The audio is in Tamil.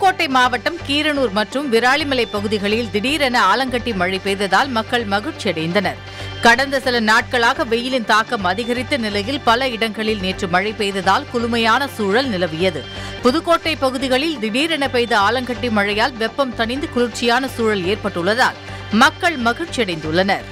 புதுக்கோட்டை மாவட்டம் கீரனூர் மற்றும் விராலிமலை பகுதிகளில் திடீரென ஆலங்கட்டி மழை பெய்ததால் மக்கள் மகிழ்ச்சியடைந்தனர் கடந்த சில நாட்களாக வெயிலின் தாக்கம் அதிகரித்த நிலையில் பல இடங்களில் நேற்று மழை பெய்ததால் குளுமையான சூழல் நிலவியது. புதுக்கோட்டை பகுதிகளில் திடீரென பெய்த ஆலங்கட்டி மழையால் வெப்பம் தணிந்து குளிர்ச்சியான சூழல் ஏற்பட்டுள்ளதால் மக்கள் மகிழ்ச்சியடைந்துள்ளனர்.